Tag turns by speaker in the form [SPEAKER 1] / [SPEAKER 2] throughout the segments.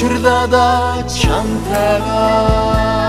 [SPEAKER 1] Учирлада чамтайгаа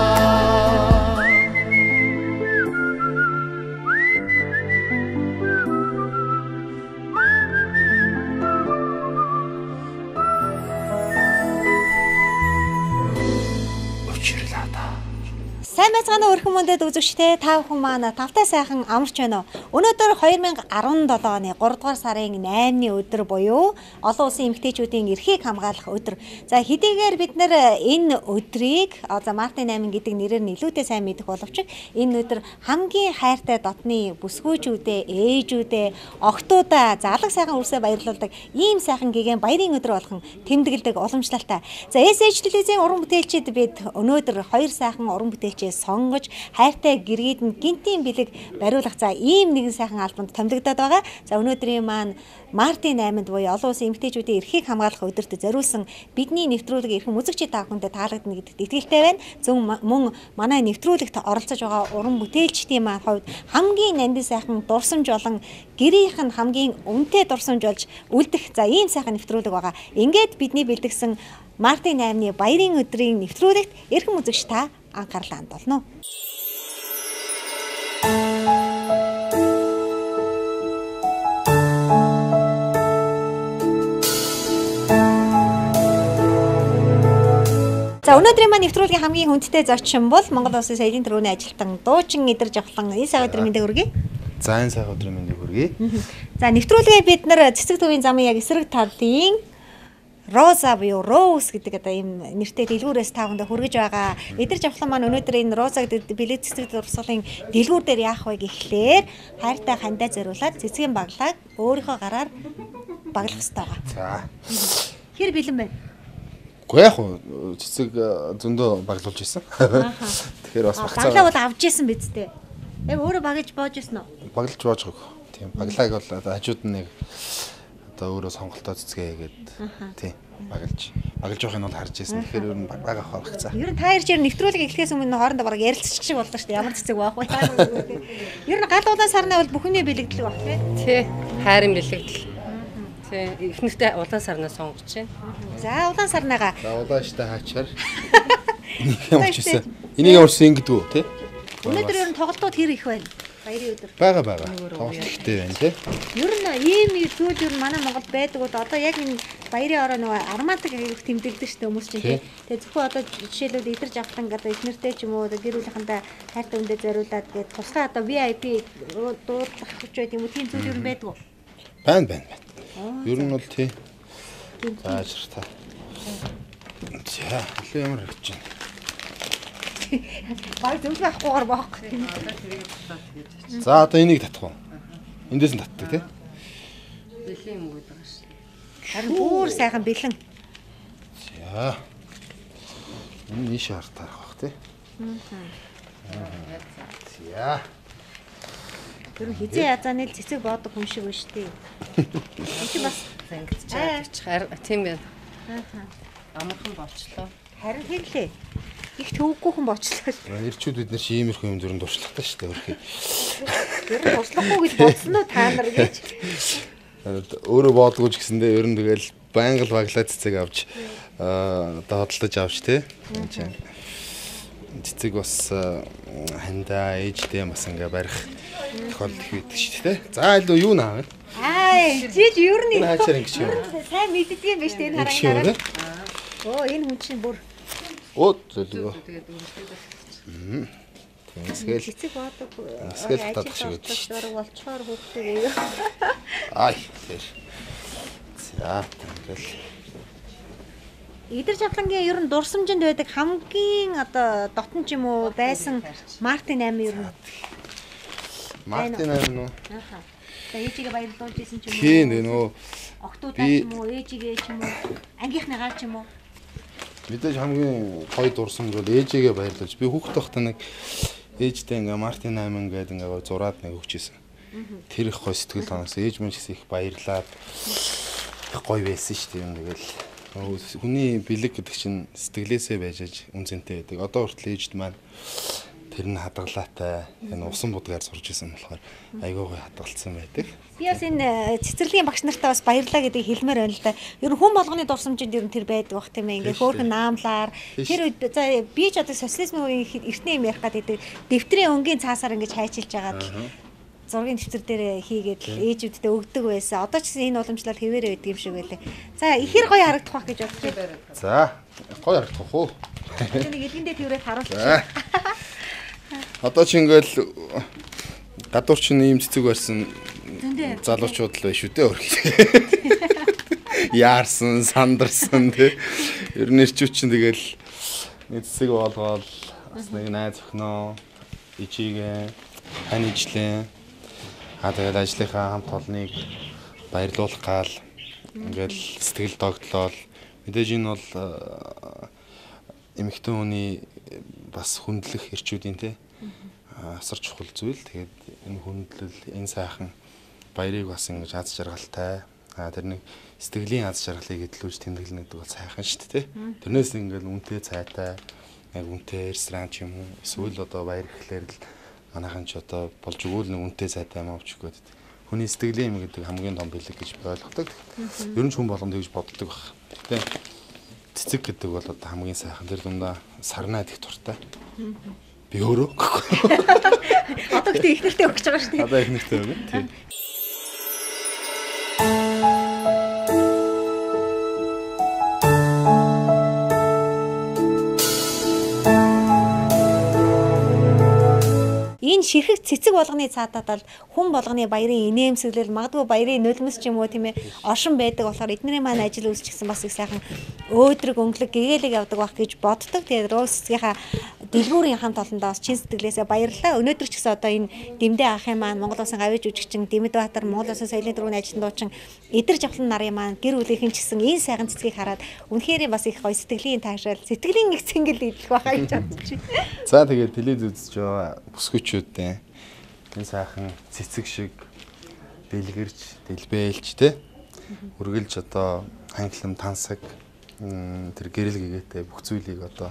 [SPEAKER 2] Сайн байцгаана өрхөн мөндөд үзэгчтэй та бүхэн маань тавтай сайхан амарч байна уу? Өнөөдөр 2017 оны 3 дугаар сарын 8-ны өдөр буюу олон улсын эмэгтэйчүүдийн эрхийг хамгаалах өдөр. За хэдийгээр бид нэр энэ өдрийг за Мартин 8 гэдэг нэрээр илүүтэй сайн мэдэх боловч энэ өдөр хамгийн хайртай дотны бүсгүйчүүдээ, ээжүүдээ, охтуудаа залаг сайхан үрсээ баярлуулдаг ийм сайхан гигэн баярын өдөр болгон тэмдэглэдэг уламжлалтай. За SH телевизийн уран бүтээлчид бид өнөөдөр хоёр сайхан уран бүтээлч хичээ сонгож хайртай гэргийд нь гинтийн бэлэг бариулах за ийм нэгэн сайхан албанд томилогдоод байгаа. За өнөөдрийн маань Мартин 8-нд буюу олон улсын эмэгтэйчүүдийн эрхийг хамгаалах өдөрт зориулсан бидний нэвтрүүлэг эрхэм үзэгчид та бүхэнд таалагдана гэдэгт итгэлтэй байна. Зөв мөн манай нэвтрүүлэгт оролцож байгаа уран бүтээлчдийн маань хувьд хамгийн нандин сайхан дурсамж болон гэрийнх нь хамгийн үнэтэй дурсамж болж үлдэх за ийм сайхан нэвтрүүлэг байгаа. Ингээд бидний бэлтгэсэн Мартин 8-ны баярын өдрийн нэвтрүүлэгт эрхэм үзэгч та анхаарлаа хандуулна уу. За өнөөдрийн маань нэвтрүүлгийн хамгийн хүндтэй зочин бол Монгол Улсын соёлын төрөний ажилтан дуучин идэрж авлан энэ цаг өдрийн мэндийг хүргэе.
[SPEAKER 3] За энэ цаг өдрийн мэндийг хүргэе.
[SPEAKER 2] За нэвтрүүлгээ бид нар цэцэг төвийн замын яг эсрэг талын Роза буюу Rose гэдэг одоо ийм нэртэй дэлгүүрээс таагүй хүргэж байгаа. Эдэр жавхлан маань өнөөдөр энэ Роза гэдэг билет цэцэг дурсгалын дэлгүүр дээр яах вэ гэхлээр хайртай хандаа зориулаад цэцгийн баглааг өөрийнхөө гараар баглах хэрэгтэй байгаа. За. Хэр бэлэн байна?
[SPEAKER 3] Гэхдээ яг уу цэцэг зөндөө баглуулж исэн. Тэгэхээр бас
[SPEAKER 2] багцаа. Баглаа бол авч исэн биз дээ. Яг өөрөө багаж боож исэн үү?
[SPEAKER 3] Баглж боож байгаа. Тийм. Баглааг бол хажууд нь нэг одоо өөрөө сонголтоо цэцгээ хийгээд тий багалж багалж явах нь бол харж ирсэн. Тэгэхээр ер нь баг авах багцаа.
[SPEAKER 2] Ер нь та ирж ер нэвтрүүлэг эхлэхээс өмнө хоорондоо баг ярилцчих шиг боллоо шүү дээ. Ямар цэцэг байх вэ? Ер нь гал улаан сарнаа бол бүхний бэлэгдэл баг тий.
[SPEAKER 4] Тий. Хайрын бэлэгдэл. Тий. Эхнэртэй улаан сарнаа сонгож байна.
[SPEAKER 2] За улаан сарнаага.
[SPEAKER 3] За улаан штэ хаачаар. Энийг ямар ч үсэн. Энийг ямар ч ингэдэггүй тий.
[SPEAKER 2] Өнөөдөр ер нь тоглолтууд хэр их байна? Баярын өдөр.
[SPEAKER 3] Бага бага. Тоглолт ихтэй байна тий.
[SPEAKER 2] Ер нь ийм зүйл ер нь манай Монгол байдаг бол одоо яг энэ баярын ороо нөгөө арматик аяг тэмдэглэдэг шүү дээ хүмүүс чинь тий. Тэгээ зөвхөн одоо жишээлбэл идэрж авахтан одоо эхнэртэй ч юм уу гэр бүлийнхэнтэй хайртай үндэ зориулаад тэгээ тусгай одоо VIP дуудлах хүч байт юм уу тийм зүйл ер нь байдаг уу?
[SPEAKER 3] Байна байна байна. Ер нь бол тий. Зааж та. За, илүү ямар хэрэгж байна.
[SPEAKER 2] Баг зөвлөх авахгүйгээр боох.
[SPEAKER 3] За одоо энийг татах уу? Эндээс нь татдаг тий?
[SPEAKER 4] Бэлэн юм гээд байгаа шүү.
[SPEAKER 2] Харин бүр сайхан бэлэн.
[SPEAKER 3] За. Энэ нийш хартаарах бах тий?
[SPEAKER 2] За. Тэр хизээ язааны л цэцэг боодог хүн шиг байна шүү дээ.
[SPEAKER 4] Энд чинь бас зангидж байгаа. Тийм байна. Аа. Амархан болчлоо.
[SPEAKER 2] Харин хэлээ их төвөггүй хүн бочлоо.
[SPEAKER 3] Ирчүүд бид нар иймэрхүү юм зүрэн дуршлагтай шүү дээ өөрхий.
[SPEAKER 2] Ер нь туслахгүй гэж бодсон уу та нар гэж.
[SPEAKER 3] Өөрөө боодгоо ч гэсэндээ ер нь тэгэл байнга л баглаа цэцэг авч одоо хөдөлж авч тий. Цэцэг бас хандаа ээжтэй бас ингээ барих тохиолдол их байдаг шүү дээ. За илүү юу наав вэ?
[SPEAKER 2] Аа, жиж ер нь. Сайн мэддэг юм байна шүү дээ энэ хараа. Оо, энэ хүн чинь бүр
[SPEAKER 3] Оо зөвлөгөө. Тэгсгээл
[SPEAKER 2] цэцэг баадаг.
[SPEAKER 3] Тэгсгээл татах шиг байдаг
[SPEAKER 2] шүү дээ. Болчоор хөөхтэй гээе.
[SPEAKER 3] Ай. За тэгэл.
[SPEAKER 2] Идэр жавлангийн ер нь дурсамжинд байдаг хамгийн одоо дотн ч юм уу байсан Мартин 8 ер нь.
[SPEAKER 3] Мартин 8 нөө.
[SPEAKER 2] Аха. Ээжигээ баярлуулж исэн ч юм уу.
[SPEAKER 3] Тийм нөө.
[SPEAKER 2] Октоудаа ч юм уу, ээжигээ ч юм уу, ангийнхныгаа ч юм уу.
[SPEAKER 3] Мэдээж хамгийн гоё дурсамж бол ээжигээ баярлуулж би хүүхэд байхдаа нэг ээжтэй ингээ Мартин 8 гэдэг ингээ зураад нэг өгчээсэн. Тэр их гоё сэтгэл ханаас ээж мөн ч их баярлаад их гоё байсан шүү дээ тэгэл. Хүний бэлэг гэдэг чинь сэтгэлээсээ байж аж үнцэнтэй байдаг. Одоо хүртэл ээжд маань тэр нь хадгалаатай энэ усан будгаар сурж исэн болохоор айгүй гой хадгалсан байдаг.
[SPEAKER 2] Би бас энэ э, цэцэрлэгийн багш нартаа бас баярлаа гэдгийг хэлмээр байна л да. Ер нь хүн болгоны дурсамжинд ер нь тэр байдаг бах тийм ээ. Ингээ хөөхөн наамлаар тэр үед за би ч одоо социализмын үеийн эртний юм ярих гэдэг дэвтрийн өнгийн цаасаар ингэж хайчилж байгаа л зургийн дэвтэр дээр хийгээд л ээжүүдтэй өгдөг байсан. Одоо ч гэсэн энэ уламжлал хэвээрээ байдаг юм шиг байлээ. За ихэр гоё харагдах байх гэж бодож байна.
[SPEAKER 3] За гой харагдах уу?
[SPEAKER 2] Тэр нэг эдгэндээ тэрвэт харуулчих.
[SPEAKER 3] Одоо ч ингээл гадуур чинь ийм цэцэг барьсан залуучууд л байна шүү дээ өөрхий. Яарсан, сандарсан тий. Ер нь ирчүүч чинь тэгэл нэг цэцэг болгоол бас нэг найз өхнөө ичигээ хань ижлээ. А тэгэл ажлынхаа хамт олныг баярлуулах гал ингээл сэтгэл догтлол мэдээж энэ бол э, эмэгтэй хүний бас хүндлэх эрчүүдийн те асар чухал зүйл. Тэгээд энэ хүндлэл, энэ сайхан баярыг бас ингэж аз жаргалтай а тэр нэг сэтгэлийн аз жаргалыг эдлүүлж тэмдэглэнэ гэдэг бол сайхан шүү дээ. Тэрнээс ингээл үнэтэй цайтай яг үнэтэй ресторан ч юм уу эсвэл одоо баяр гэхлээр л манайхан ч одоо болж өгвөл нэг үнэтэй цайтай юм авч өгöd. Хүний сэтгэлийн юм гэдэг хамгийн том бэлэг гэж ойлгодог. Ер нь хүн болгонд тэгж боддог баг. Гэтэ цэцэг гэдэг бол одоо хамгийн сайхан тэр дундаа сарнаад их туртай. Би өөрөө
[SPEAKER 2] Одоо гэтээ их нэртэй өгч байгаа шүү дээ.
[SPEAKER 3] одоо их нэртэй өгнө. Тийм.
[SPEAKER 2] Энэ ширхэг цэцэг болгоны цаатаад бол хүн болгоны баярын инээмсэглэл магадгүй баярын нулимс ч юм уу тийм ээ оршин байдаг болохоор эднэрийн маань ажил үүсчихсэн бас их сайхан өөдрөг өнгөлөг гэгээлэг явдаг байх гэж боддог. Тэгээд роос цэцгийнхаа дэлгүүрийн хамт олондоо бас чин сэтгэлээсээ баярлалаа. Өнөөдөр ч гэсэн одоо энэ дэмдээ ахын маань Монгол Улсын гавьж жүжигчин Дэмэд Баатар Монгол Улсын соёлын дөрвийн ажилтан дуучин Эдэр Жавхлан нарын маань гэр бүлийнхэн ч гэсэн энэ сайхан цэцгийг хараад үнэхээр бас их гоё сэтгэлийн таашаал сэтгэлийн их цэнгэл идэх байхаа гэж байна.
[SPEAKER 3] За тэгээд телевиз үзэж байгаа бүсгүүчүүдээ энэ сайхан цэцэг шиг бэлгэрч, дэлбэлж те. Үргэлж одоо ханхлам тансаг тэр гэрэл гэгээтэй бүх зүйлийг одоо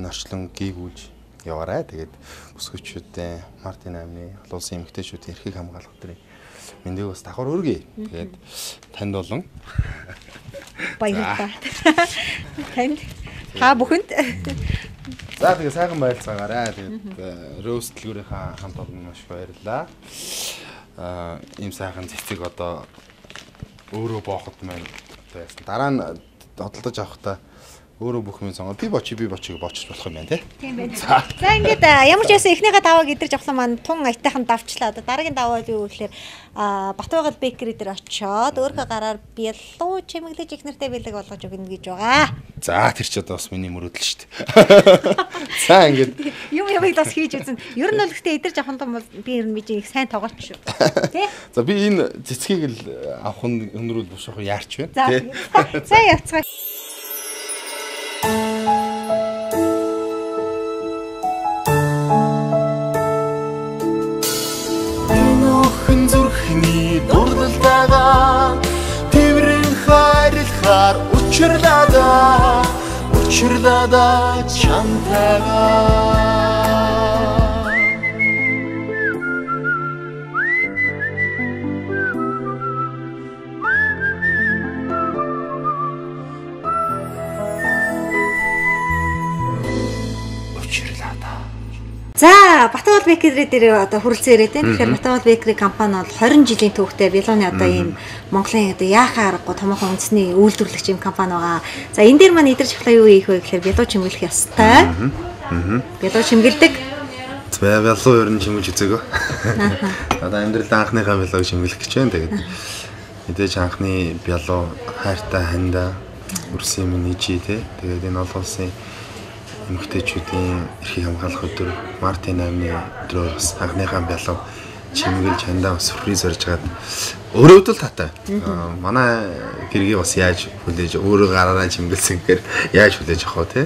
[SPEAKER 3] энэ орчлон гээгүүлж яваарай. Тэгээд бүсгүүчүүдээ Мартин аймны улсын эмэгтэйчүүдийн эрхийг хамгаалах өдрийн мэндийг бас давхар өргөе. Тэгээд танд болон.
[SPEAKER 2] Баярлалаа. Танд. Та бүхэнд
[SPEAKER 3] За тэгээ сайхан байралцаагаарай. Тэгээд Rose дэлгүүрийнхаа хамт олон маш их баярлалаа. Аа ийм сайхан цэцэг одоо өөрөө бооход маань яасан. Дараа нь бодлож авахдаа өөрөө бүх юм сонгоо би бочи би бочиг бочч болох юм байна те.
[SPEAKER 2] Тийм байна. За ингээд ямар ч байсан эхнийхээ давааг идэрж авсан маань тун аятайхан давчлаа. Одоо дараагийн даваа юу гэхээр Батбайгал бэкери дээр очиод өөрийнхөө гараар бялуу чимэглэж их нэртэй бэлэг болгож өгнө гэж байгаа.
[SPEAKER 3] За тэр ч одоо бас миний мөрөөдөл шүү дээ. За ингээд
[SPEAKER 2] Юм ямыг бас хийж үзэн. Ер нь бол гэхдээ идэрж авах юм бол би ер нь мижи их сайн тоглож шүү. Тэ?
[SPEAKER 3] за би энэ цэцгийг л авах нь өнөрүүл бушах яарч байна
[SPEAKER 2] За
[SPEAKER 3] те.
[SPEAKER 2] сайн
[SPEAKER 1] Şurada da çanta
[SPEAKER 2] За Батбол бэкери дээр одоо хүрэлцэн ирээд байна. Тэгэхээр Батбол бэкери компани бол 20 жилийн түүхтэй Вилоны одоо ийм Монголын одоо яахаа аргагүй томоохон үндэсний үйлдвэрлэгч юм компани байгаа. За энэ дээр маань идэрч ахлаа юу хийх вэ гэхээр бялуу чимгэлэх ёстой. Бялуу чимгэлдэг.
[SPEAKER 3] Бялуу ер нь чимэж үзээгөө. Одоо амьдрал анхныхаа бялууг чимгэлэх гэж байна. Тэгээд мэдээж анхны бялуу хайртай ханда үрсэн юм нижи те. Тэгээд энэ олон улсын эмэгтэйчүүдийн эрхийг хамгаалах өдөр Мартин аймны өдрөөр бас анхныхаа бялуу чимгэлж хандаа сюрприз барьж хагаад өөрөө л татай. Аа, Манай гэргээ бас яаж хүлээж өөрөө гараараа чимгэлсэн гэхээр яаж хүлээж авах вэ те?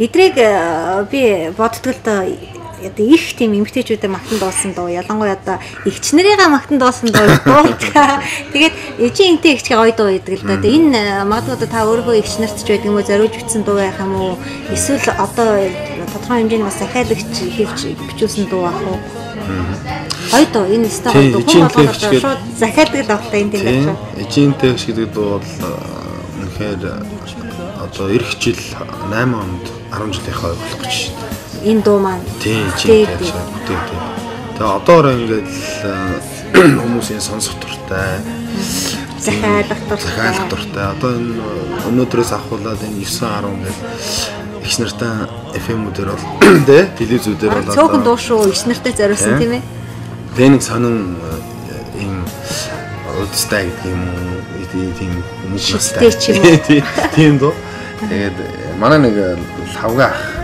[SPEAKER 2] Эдрийг э, би бодтгол доо одоо их тийм эмгтээчүүдэд магтан дуусан дуу ялангуяа одоо эгч нарыгаа магтан дуусан дуу дуулдаг. Тэгээд ээжийн энтэй эгчгээ гоё дуу байдаг л да. Тэгээд энэ магадгүй одоо та өөрөө эгч нарт ч байдаг юм уу зориулж бичсэн дуу байх юм уу? Эсвэл одоо тодорхой хэмжээний бас захиалагч хийвч бичүүлсэн дуу ах уу? Гоё дуу энэ гоё дуу. Болгоод шууд захиадаг л авахтай энэ тийм гэж.
[SPEAKER 3] Ээжийн энтэй гэдэг дуу бол үнэхээр одоо эх жил 8 онд 10 жилийнхаа болох гэж.
[SPEAKER 2] Энэ дуу маань.
[SPEAKER 3] Тийм. Тийм, тийм. Тэгээ одоороо ингээд хүмүүсийн сонсох туртай
[SPEAKER 2] захиалах дуртай.
[SPEAKER 3] Захиалах дуртай. Одоо энэ өнөөдрөөс авахуулаад энэ 9 10 ингээд ихс нартай FM-үүдээр бол тий телевизүүдээр бол
[SPEAKER 2] цөөхөн дуу шүү ихс нартай зориулсан тийм ээ.
[SPEAKER 3] Тэгээ нэг сонин ийм удастай гэдэг юм уу тийм
[SPEAKER 2] настай
[SPEAKER 3] тийм дуу Тэгээд манай нэг лавга ах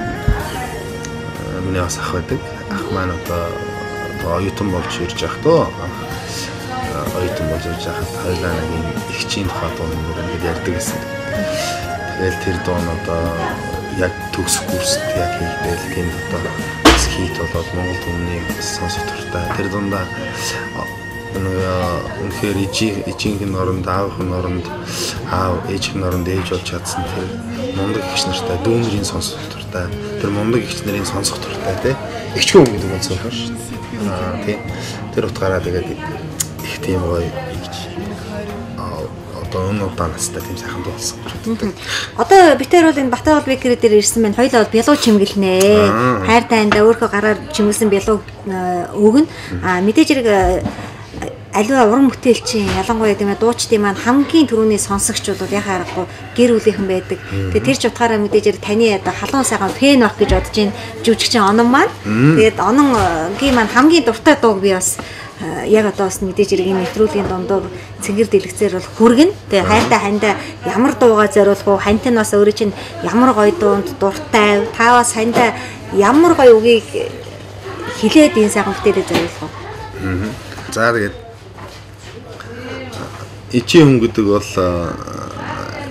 [SPEAKER 3] миний бас ах байдаг. Ах маань одоо оюутан болж ирж тоо. Оюутан болж ирж явахад хоёлаа нэг юм ихчийн тухай дуун ингээд ярьдаг гэсэн. Тэгэл тэр дуун одоо яг төгсөх курст яг хийгдэл тийм одоо хит болоод Монгол хүмүүний сонсох туртай. Тэр дундаа үнэхээр ижийнхэн оронд аавын оронд аав ээжийн оронд ээж болж чадсан тэр мундаг ихч нартай дүүнэрийн сонсох туртай. Тэр мундаг ихч нарын сонсох туртай тий ихчгүй хүн гэдэг нь зөвхөн шүү дээ. Аа тий. Тэр утгаараа тэгээд их тийм гоё одоо өн удаа настай тийм сайхан болсон.
[SPEAKER 2] Одоо битэр бол энэ Батайгол бекери дээр ирсэн байна. Хоёлаа бол бялуу чимгэлнэ. Хайр тайндаа өөрөө гараар чимгэлсэн бялуу өгнө. А мэдээж хэрэг аливаа уран бүтээлчин ялангуяа тийм ээ дуучдын маань хамгийн түрүүний сонсогч бол яхаа аргагүй гэр бүлийнхэн байдаг. Тэгээ тэр ч утгаараа мэдээж таны одоо халуун сайхан фэн бах гэж бодож ин жүжигчин онон маань. Тэгээд ононгийн маань хамгийн дуртай дууг би бас яг одоо бас мэдээж ирэх нэвтрүүлгийн дундуур цэнгэр дэлгэцээр бол хүргэн. Тэгээ хайртай хандаа ямар дуугаа зориулах уу? Хант нь бас өөрөө чинь ямар гоё дуунд дуртай. Та бас хандаа ямар гоё үгийг хилээд энэ сайхан бүтээлээ зориулах уу?
[SPEAKER 3] За тэгээд Ичи хүн гэдэг бол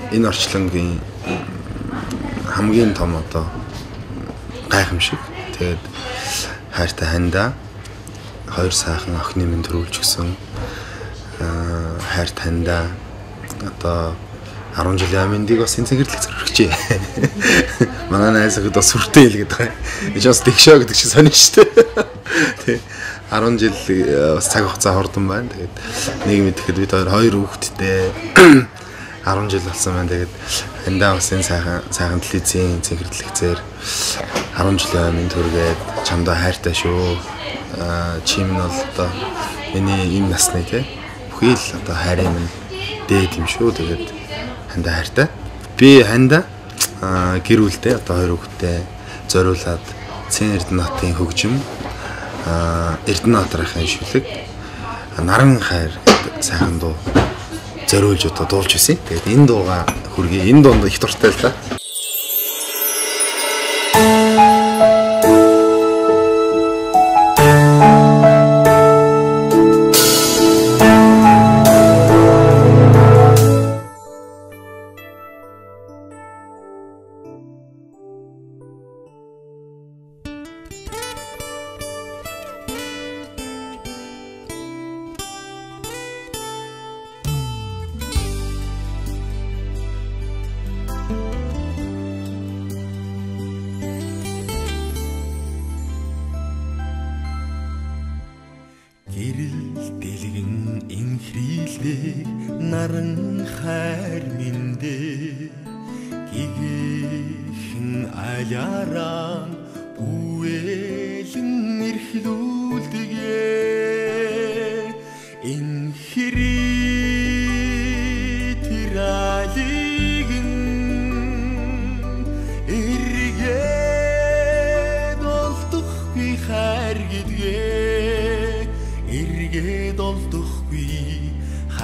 [SPEAKER 3] энэ орчлонгийн хамгийн том одоо гайхамшиг. Тэгээд хайртай хандаа хоёр сайхан охины минь төрүүлж гисэн хайр тандаа одоо 10 жилийн аминдыг бас энэ цэнгэрдлэг зөрчихжээ. Манай найзууд бас хүртэй л гэдэг. Эч бас тэгшөө гэдэг чинь сонин шүү дээ. Тий. 10 жил э, бас цаг хугацаа хордон байна. Тэгээд нэг мэдэхэд бид хоёр хүүхэдтэй 10 жил болсон байна. Тэгээд андаа бас энэ сайхан сайхан телевизийн цэнхэрлэгцээр 10 жилийн өмнө төргээд чамдаа хайртай шүү. Чим нь бол одоо миний энэ насны те бүхий л одоо хайрын минь дээд юм шүү. Тэгээд хандаа хайртай. Би хандаа гэр бүлтэй одоо хоёр хүүхэдтэй зориулаад Цэн Эрдэнэтийн хөгжим Эрдэнэтрахын шүлэг наран хайр сайхан дуу зориулж одоо дуулж байсан. Тэгээд энэ дууга хүргэе. Энэ дуунд их дуртай л та.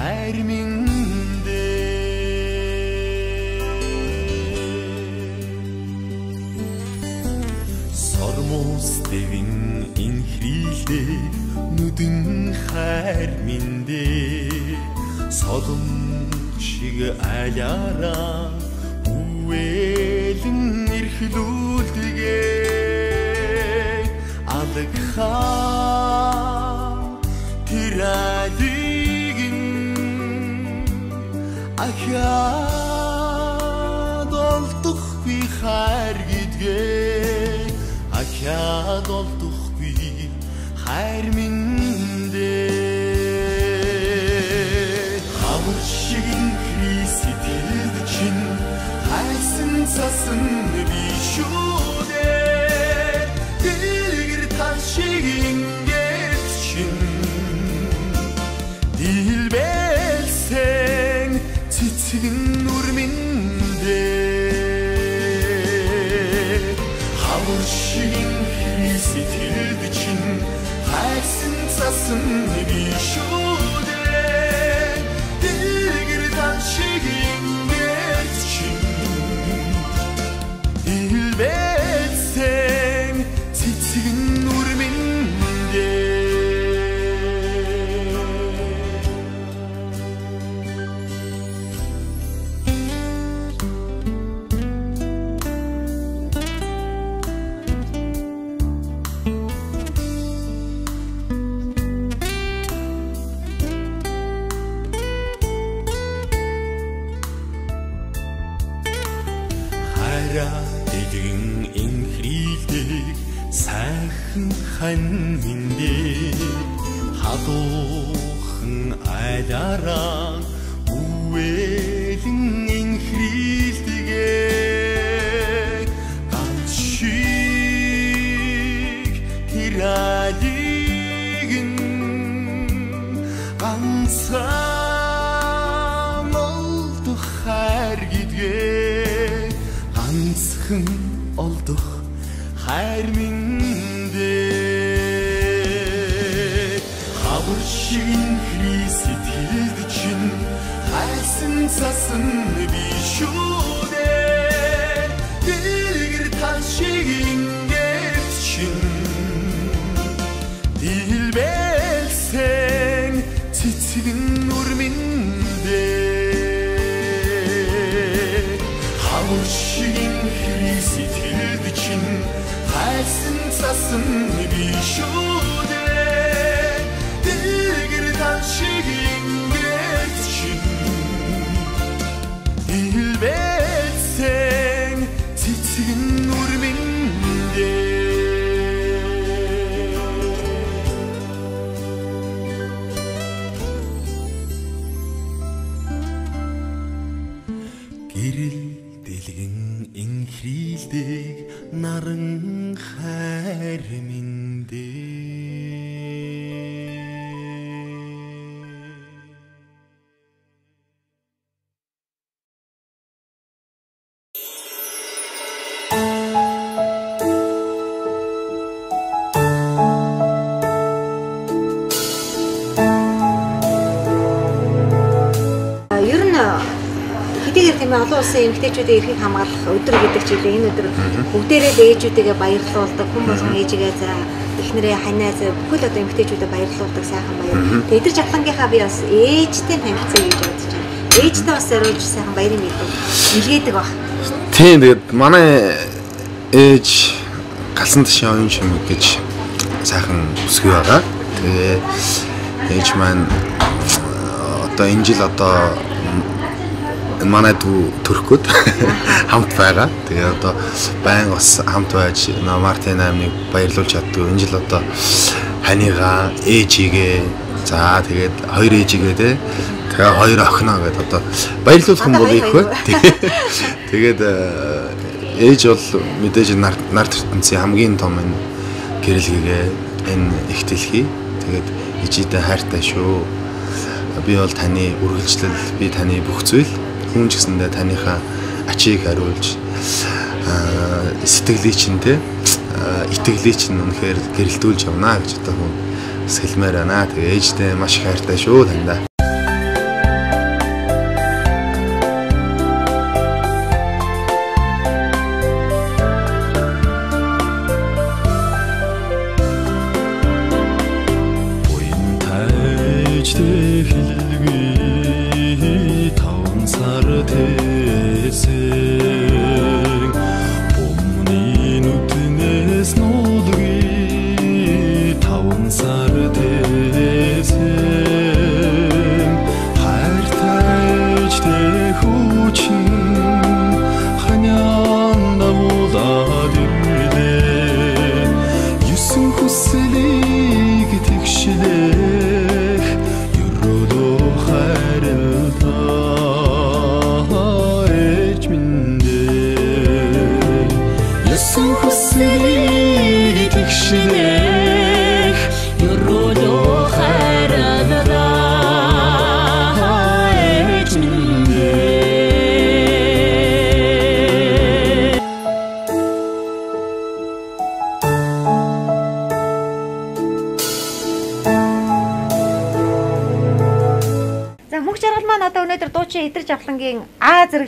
[SPEAKER 1] хайр минь дээр Сормос дэвин инхрийлээ нүдэн хайр миндээ Солон шиг аляраа үэлэн ирхлүү her цэцгэн нүр миндээ. Хавар шиг Христэд чинь хайсан цасан би шүү
[SPEAKER 2] улсын эмэгтэйчүүдийн эрхийг хамгаалах өдөр гэдэг чиглэл энэ өдөр бүгдээрээ л ээжүүдийгээ баярлуулдаг хүн болгон ээжигээ за эхнэрээ ханаа за бүхэл одоо эмэгтэйчүүдэд баярлуулдаг сайхан баяр. Тэгээд эдгээр жавхлангийнхаа би бас ээжтэй танилцъя гэж бодож байна. Ээжтэй бас зориулж сайхан баярын мэдээг илгээдэг баг.
[SPEAKER 3] Тийм тэгээд манай ээж галсан ташийн оюун шимэг гэж сайхан үсгүй байгаа. Тэгээ ээж маань одоо энэ жил одоо манай дүү төрөхгүйд хамт байгаа. Тэгээ одоо байн бас хамт байж Мартин аймныг баярлуулж чаддгүй. Энэ жил одоо ханигаа ээжигээ за тэгээд хоёр ээжигээ те тэгээ хоёр охиноо гэдэг одоо баярлуулах юм бол их бай. Тэгээд э, ээж бол мэдээж нар нар ертөнцийн хамгийн том энэ гэрэлгээ энэ их дэлхий. Тэгээд ижидэ хайртай шүү. Би бол таны үргэлжлэл, би таны бүх зүйл хүн ч гэсэндээ таныхаа ачийг хариулж сэтгэлийг чинь те итгэлийг чинь үнэхээр гэрэлтүүлж явна гэж одоо хүн бас хэлмээр байна. Тэгээ ээжтэй маш хайртай шүү таньда.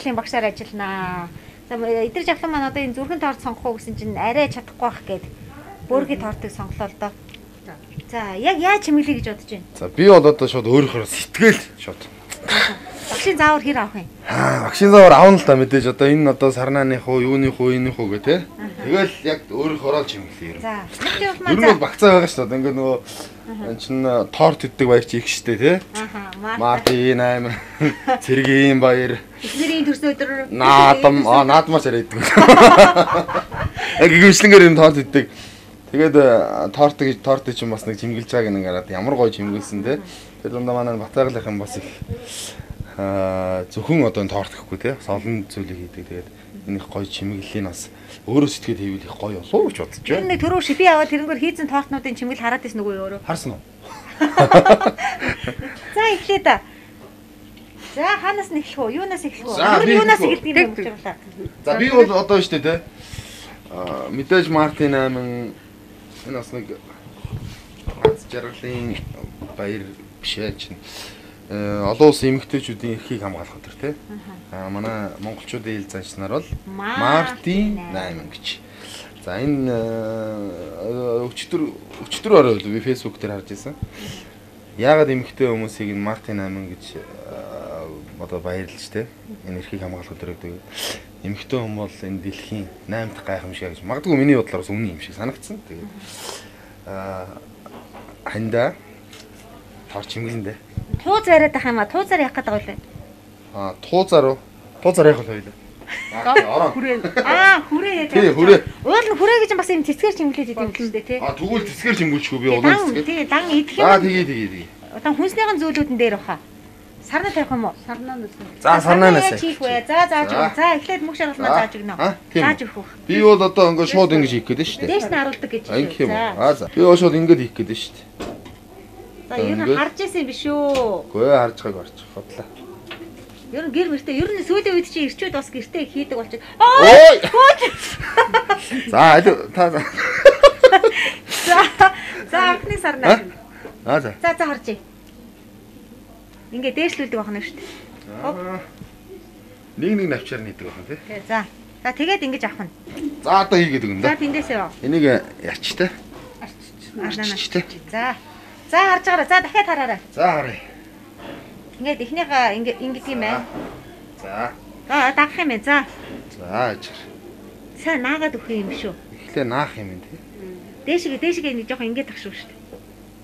[SPEAKER 2] А зэрэглийн багшаар ажилланаа. За Идэр Жавхлан маань одоо энэ зүрхэн торт сонгох уу гэсэн чинь арай чадахгүй байх гээд бөөргийн тортыг сонглоо л доо. За яг яаж чимэглэе гэж бодож байна.
[SPEAKER 3] За би бол одоо шууд өөрийнхөө сэтгэл шууд.
[SPEAKER 2] Багшийн заавар хэр авах юм?
[SPEAKER 3] Аа, багшийн завар аавна л та мэдээж одоо энэ одоо сарнааных уу, юуных уу, энийх уу гэх те. Тэгэл яг өөрийнхөө орол чимглээ ер нь.
[SPEAKER 2] За мөнх жаргал
[SPEAKER 3] Ер
[SPEAKER 2] маань
[SPEAKER 3] нь бол багцаа байгаа шүү дээ. Ингээд нөгөө энэ чин торт иддэг баярч их штэ.
[SPEAKER 2] Аха, маа.
[SPEAKER 3] Мартин аймаг цэргийн баяр
[SPEAKER 2] Эцнэрийн төрсөн өдөр
[SPEAKER 3] наадам аа наадмаар царай иддэг. Яг гимшлэнгээр юм торт иддэг. Тэгээд э, тортыг тортыг чинь бас нэг чимгэлж байгааг нэг хараад ямар гоё чимгэлсэн те. Тэр дундаа манай Батайгалынхан бас их аа зөвхөн одоо торт гэхгүй те. Бас олон зүйлийг хийдэг. Тэгээд энэ их гоё чимэглэлийн бас өөрөө сэтгэл хэвэл их гоё болов уу гэж бодож
[SPEAKER 2] Тэр
[SPEAKER 3] байна.
[SPEAKER 2] нэг төрөө шипи аваад тэрнгээр хийцэн тортнуудын чимгэл хараад байсан үгүй өөрөө.
[SPEAKER 3] Харсан уу?
[SPEAKER 2] За эхлэе да. За хаанаас нь эхлэх үү? Юунаас эхлэх үү? Юунаас эхэлдэг юм бэ гэж
[SPEAKER 3] За би бол одоо штэ те. Аа мэдээж Мартин айман энэ бас нэг ганц жаргалын баяр биш ээ чинь. Э олон улсын эмэгтэйчүүдийн эрхийг хамгаалах өдр те. Аа манай монголчуудын ил занчнаар бол Мартин 8 гэж. За энэ э, өчтөр өчтөр орой л би фэйсбુક дээр харж ирсэн. Яагаад эмэгтэй хүмүүсийг энэ Мартин 8 гэж э, одоо баярлж те. Энэ эрхийг хамгаалах өдөр гэдэг. Эмэгтэй хүн бол энэ дэлхийн 8 дахь гайхамшиг гэж. Магадгүй миний бодлоор бас үнэн юм шиг санагдсан. Тэгээд аа ханда таар чимгэлэндэ.
[SPEAKER 2] Тууз яриад ах юм а. Туузаар явах гэдэг байлаа.
[SPEAKER 3] Аа туузаар уу? Туузаар яг л хоёлаа. Аа ороо.
[SPEAKER 2] Аа, хүрээ яаж.
[SPEAKER 3] Тий, хүрээ.
[SPEAKER 2] Уул нь хүрээ гэж бас юм цэцгээр чимглээд идэв юм шүү дээ, тий.
[SPEAKER 3] Аа тэгвэл тэсгэр чимгүүлчихгүй би улаан тэсгэр.
[SPEAKER 2] тий, дан идэх юм.
[SPEAKER 3] тэгээ тэгээ тэгээ.
[SPEAKER 2] Одоо хүнснийхэн зүйлүүдэн дээр баха. Сарна тавих юм уу?
[SPEAKER 4] Сарнаанаас.
[SPEAKER 3] За сарнаанаас.
[SPEAKER 2] яаж хийх вэ? За зааж өгнө. За эхлээд мөх шаргалмаа
[SPEAKER 3] За.
[SPEAKER 2] зааж өгнө.
[SPEAKER 3] Аа.
[SPEAKER 2] Зааж өгөх.
[SPEAKER 3] Би бол одоо ингээд шууд ингэж хийх гээд шүү дээ.
[SPEAKER 2] Дээш нь харуулдаг гэж.
[SPEAKER 3] Аа за. Би бол шууд ингэж хийх гээд шүү дээ.
[SPEAKER 2] За ер нь харж исэн биш үү?
[SPEAKER 3] Гүй харж байгааг орчих бодлоо.
[SPEAKER 2] Ер нь гэр мөртөө ер нь сүүлийн үед чи ирчүүд бас гэртээ хийдэг болчих.
[SPEAKER 3] Ой! За аль та за.
[SPEAKER 2] За. Анхны сарнаа.
[SPEAKER 3] Аа? Аа за.
[SPEAKER 2] За за харж. Ингээ дээшлүүлдэг байх нь шүү дээ.
[SPEAKER 3] Нэг нэг навчаар нийдэг байна тий.
[SPEAKER 2] За. За тэгээд ингэж авах нь.
[SPEAKER 3] За одоо хийгээд өгнө
[SPEAKER 2] За тэндээсээ яа.
[SPEAKER 3] Энийг яач те.
[SPEAKER 2] Арнаа.
[SPEAKER 3] Арчч те.
[SPEAKER 2] За. За харж байгаарай. За дахиад хараарай.
[SPEAKER 3] За харъя.
[SPEAKER 2] Ингээд эхнийхээ ингэ ингэдэг юм байна.
[SPEAKER 3] За.
[SPEAKER 2] За дагах юм байна. За.
[SPEAKER 3] За ажир.
[SPEAKER 2] Сайн наагаад өгөх юм шүү.
[SPEAKER 3] Эхлээ наах юм тий.
[SPEAKER 2] Дээшгээ дээшгээ нэг жоохон ингэж тагшгүй шүү дээ.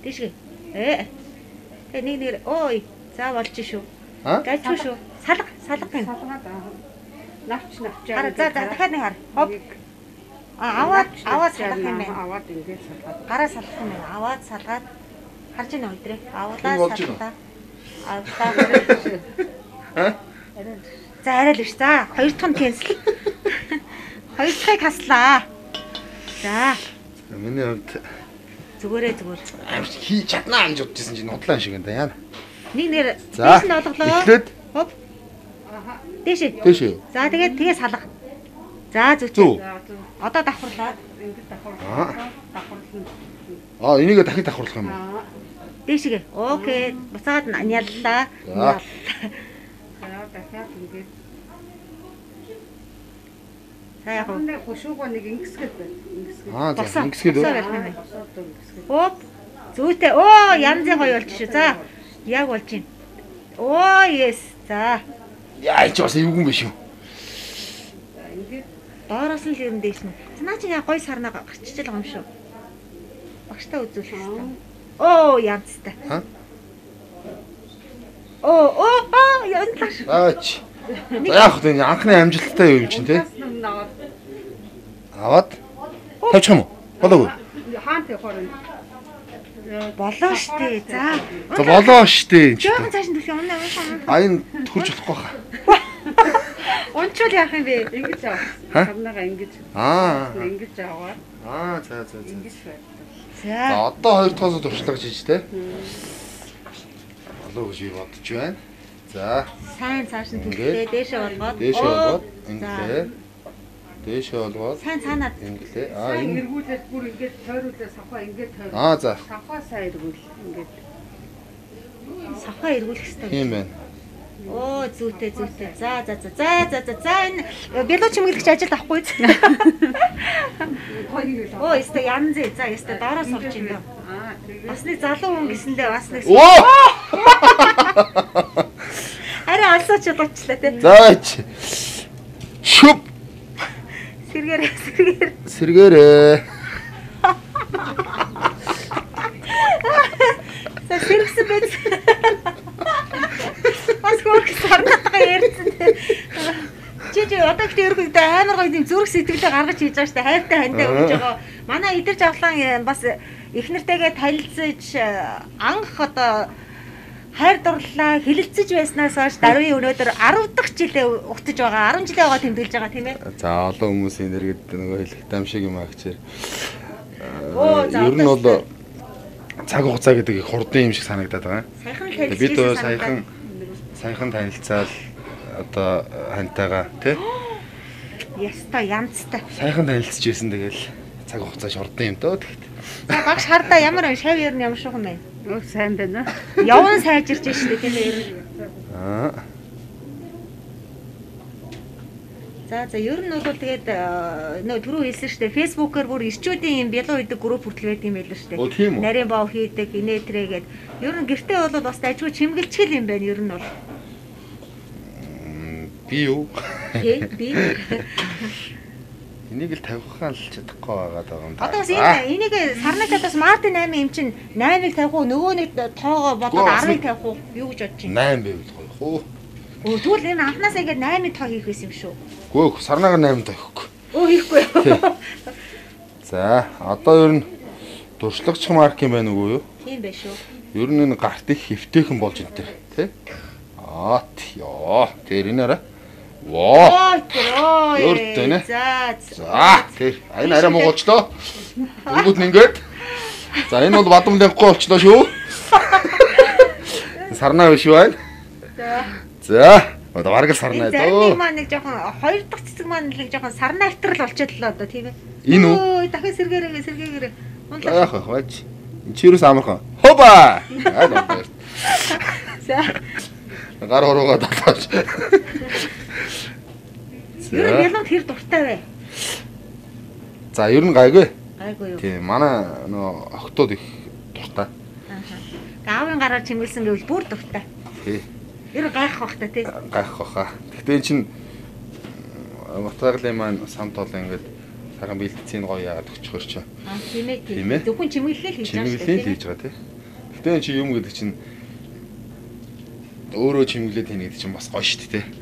[SPEAKER 2] Дээшгээ. Ээ. Тэгээ нэг нэр ой. За болж шүү.
[SPEAKER 3] Аа?
[SPEAKER 2] Гайчгүй шүү. Салга салга юм.
[SPEAKER 4] Салгаад навч навчаа.
[SPEAKER 2] Хара за за дахиад нэг хар. Хоп. А аваад аваад салгах юм байна.
[SPEAKER 4] Аваад ингээд салгаад.
[SPEAKER 2] Гараа салгах юм байна. Аваад салгаад харж ийн өдрөө. Авлаа
[SPEAKER 3] Энэ
[SPEAKER 2] салгатаа. Авлаа. За арай л биш. За хоёр дахь нь кэнсел. Хоёр дахьыг хаслаа. За
[SPEAKER 3] Миний хувьд
[SPEAKER 2] зүгээрээ зүгээр.
[SPEAKER 3] амар хийж чаднаа гэж бодчихсон чинь удлаа шиг энэ яана.
[SPEAKER 2] Нэг нэр
[SPEAKER 3] За.
[SPEAKER 2] дээш нь олголоо.
[SPEAKER 3] Эхлээд
[SPEAKER 2] Хоп. Дээшээ.
[SPEAKER 3] Дээшээ.
[SPEAKER 2] За тэгээд тэгээ салга. За зүг.
[SPEAKER 3] Зүг.
[SPEAKER 4] За зүг.
[SPEAKER 2] Одоо давхарлаад
[SPEAKER 4] Ингээд давхар.
[SPEAKER 3] Аа.
[SPEAKER 4] Давхарлаа.
[SPEAKER 3] Аа энийг дахид давхарлах юм уу?
[SPEAKER 4] Аа.
[SPEAKER 2] Дээшгээ. Окей. Буцаад няллаа.
[SPEAKER 3] За.
[SPEAKER 4] За дахиад.
[SPEAKER 2] За яг уу.
[SPEAKER 4] Нэг хөшөөгөө нэг ингэсгээд байна. Ингэсгээд.
[SPEAKER 3] Аа за ингэсгээд.
[SPEAKER 2] Оп. Зүйтэй. Оо, янзын гоё болж шүү. За. Яг болж байна. Оо, yes. За.
[SPEAKER 3] Яа чи бас эвгүй юм биш үү?
[SPEAKER 4] Ингээд
[SPEAKER 2] Доороос нь л юм дээш нь. Наа чи яа гоё сарнаа гарчиж байгаа юм шүү. Багштай үзүүлэх
[SPEAKER 4] Аа.
[SPEAKER 2] хэрэгтэй. Оо янцтай.
[SPEAKER 3] Ха?
[SPEAKER 2] Оо оо оо янцлаш.
[SPEAKER 3] Аач. За яах вэ? Анхны амжилттай юм чинь те? Аваад тавьчих юм уу? Болоогүй.
[SPEAKER 4] Хаан тэр хорон.
[SPEAKER 2] Болоо штэ. За.
[SPEAKER 3] За болоо штэ энэ.
[SPEAKER 2] Жохон цааш нь түлхээ унаа унаа.
[SPEAKER 3] Аян хурж болохгүй хаа.
[SPEAKER 2] Унчвал яах юм бэ?
[SPEAKER 4] Ингэж аваа. Хамнага ингэж
[SPEAKER 3] Аа.
[SPEAKER 4] ингэж аваа.
[SPEAKER 3] Аа за за за.
[SPEAKER 4] Ингэж байна.
[SPEAKER 3] За одоо хоёр дахь туршлагаж хийж те. Болоо гэж бодож байна. За
[SPEAKER 2] Сайн цааш нь түлхээ дээшээ болгоод.
[SPEAKER 3] дээшээ
[SPEAKER 2] Оо,
[SPEAKER 3] болгоод
[SPEAKER 2] за.
[SPEAKER 3] инглээ. Дээшээ болгоод
[SPEAKER 2] Сайн цаанаад.
[SPEAKER 3] инглээ. Аа энэ
[SPEAKER 4] эргүүлээд бүр ингэж тойруулаад савхаа ингэж тойруулаад.
[SPEAKER 3] Аа за
[SPEAKER 4] Савхаа сайн эргүүл ингэж.
[SPEAKER 2] Савхаа эргүүлэх хэрэгтэй.
[SPEAKER 3] тийм байна.
[SPEAKER 2] Оо зүйтэй зүйтэй. За за за за за за за энэ бэлүү чимэглэгч ажилд авахгүй. Оо өстө янз ээ. За өстө доороос орж ин дөө.
[SPEAKER 4] Аа тэгээд
[SPEAKER 2] Бас нэг залуу хүн гэсэндээ бас нэг
[SPEAKER 3] Оо!
[SPEAKER 2] арай алсаач болчлаа те.
[SPEAKER 3] Заач. Шүп
[SPEAKER 2] Сэргээр сэргээр.
[SPEAKER 3] сэргээрээ.
[SPEAKER 2] За сэргсэн байж. Бас хөөх сарнатгаа ярьсан те. Чи одоо ихтэй ерөөхдөө амар гоё юм зүрх сэтгэлээ гаргаж хийж байгаа штэ хайртай хандаа өгж байгаа. Манай идэр жавлан э, бас их нартайгээ танилцж э, анх одоо хайр дурлалаа хилэлцэж байснаас хойш даруй өнөөдөр 10 дахь жилээ утаж байгаа 10 жилээ байгаа тэмдэглэж байгаа тийм ээ.
[SPEAKER 3] За олон хүмүүсийн нэргэд нөгөө хэлэхтам шиг юм агчээр. Ер нь бол цаг хугацаа гэдэг их хурдан юм шиг санагдаад байгаа.
[SPEAKER 2] Саяхан.
[SPEAKER 3] Бид саяхан саяхан танилцаал одоо хантайгаа тий
[SPEAKER 2] Яста янзтай.
[SPEAKER 3] сайхан танилцж байсан тэгэл цаг хугацаа хурдан юм дөө тэгт.
[SPEAKER 2] За багш хардаа ямар вэ? Шав ер нь ямар шухан бэ?
[SPEAKER 4] Өө сайн байна.
[SPEAKER 2] Явн сайжирч штэ тийм ээ. ер нь.
[SPEAKER 3] Аа
[SPEAKER 2] За за ер нь бол тэгээд э, нөө түрүү хэлсэн штэ фэйсбүүкээр бүр ирчүүдийн юм бялуу идэг групп хүртэл байдаг юм байл штэ.
[SPEAKER 3] Оо, тийм үү?
[SPEAKER 2] Нарийн боо хийдэг, инээтрээгээд ер нь гэртээ бол бас дажгүй чимгэлчгэл юм байна ер нь бол.
[SPEAKER 3] Би юу?
[SPEAKER 2] Тий би.
[SPEAKER 3] Энийг л тавихаа л чадахгүй байгаад байгаа юм да.
[SPEAKER 2] Одоо бас энэ энийг сарнаа чадаас Мартин 8 юм чин 8-ыг тавих уу нөгөө нэг тоогоо бодоод
[SPEAKER 3] Гөө, бас
[SPEAKER 2] 10-ыг
[SPEAKER 3] нэг-
[SPEAKER 2] тавих уу юу гэж бодож байна.
[SPEAKER 3] 8 байвал гоё хөө.
[SPEAKER 2] Өө тэгвэл энэ анханасаа ингээд 8-ыг тоо хийх байсан юм шүү.
[SPEAKER 3] Гөө сарнаагаар 8 тавихгүй.
[SPEAKER 2] Өө хийхгүй.
[SPEAKER 3] За одоо ер нь дуршлагч марк юм байна уу юу?
[SPEAKER 2] Тийм байх шүү.
[SPEAKER 3] Ер нь энэ гарт их хөвтэйхэн болж энэ тий? Аа ёо тэр энэ арай. Воо.
[SPEAKER 2] Ой тэр ой.
[SPEAKER 3] Өөртөө нэ.
[SPEAKER 2] За.
[SPEAKER 3] За тэр энэ арай муучлоо. Өнгөт нь ингээд. За энэ бол бадам лэнхгүй болчлоо шүү. Сарнаа биш байна. За. Одоо бараг сарнаа
[SPEAKER 2] Зарим
[SPEAKER 3] дөө.
[SPEAKER 2] маань нэг жоохон хоёр дахь цэцэг маань нэг жоохон сарнаа автрал болчиход л одоо тийм ээ.
[SPEAKER 3] Энэ үү?
[SPEAKER 2] Ой дахиад сэргээрээ сэргээгээрээ.
[SPEAKER 3] За яах вэ? Хаач. Энд чи юус амархан. Хоба. Аа.
[SPEAKER 2] За.
[SPEAKER 3] Гар.
[SPEAKER 2] Ер нь
[SPEAKER 3] За.
[SPEAKER 2] ялууд хэр дуртай вэ?
[SPEAKER 3] За ер нь гайгүй.
[SPEAKER 2] Гайгүй юу.
[SPEAKER 3] Тийм манай нөө охтууд их дуртай.
[SPEAKER 2] Аавын гараар чимгэлсэн гэвэл бүр дуртай.
[SPEAKER 3] Тий.
[SPEAKER 2] Ер гайх бах та тий.
[SPEAKER 3] Гайх баха. Гэхдээ эн чин Мотоглын маань самт бол ингээд сархан бэлтцийн гоё яагаад өчгөр чи.
[SPEAKER 2] Аа тийм ээ. Зөвхөн чимэглэл хийж байгаа шүү
[SPEAKER 3] Чимэглэлийн л хийж байгаа тий. Гэхдээ эн чи юм гэдэг чинь өөрөө чимэглээд хийнэ гэдэг чинь бас гоё шүү дээ.